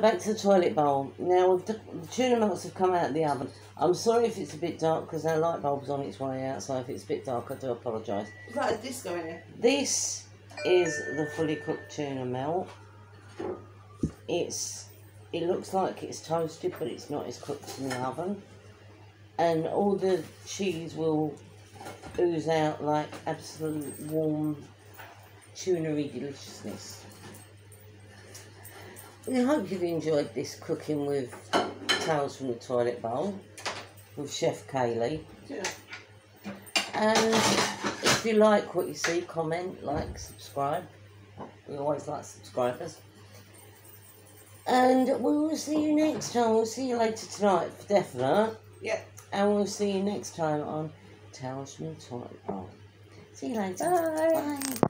Back to the toilet bowl. Now, the tuna melts have come out of the oven. I'm sorry if it's a bit dark because our light bulb's on its way out, so if it's a bit dark, I do apologise. Is that a disco in here? This is the fully cooked tuna melt. It's it looks like it's toasted, but it's not. It's cooked in the oven, and all the cheese will ooze out like absolute warm tunery deliciousness. We hope you've enjoyed this cooking with Tales from the Toilet Bowl with Chef Kaylee. Yeah. And if you like what you see, comment, like, subscribe. We always like subscribers. And we will see you next time. We'll see you later tonight for definite. Yeah. And we'll see you next time on Tales from the Toilet Bowl. See you later. Bye. Bye.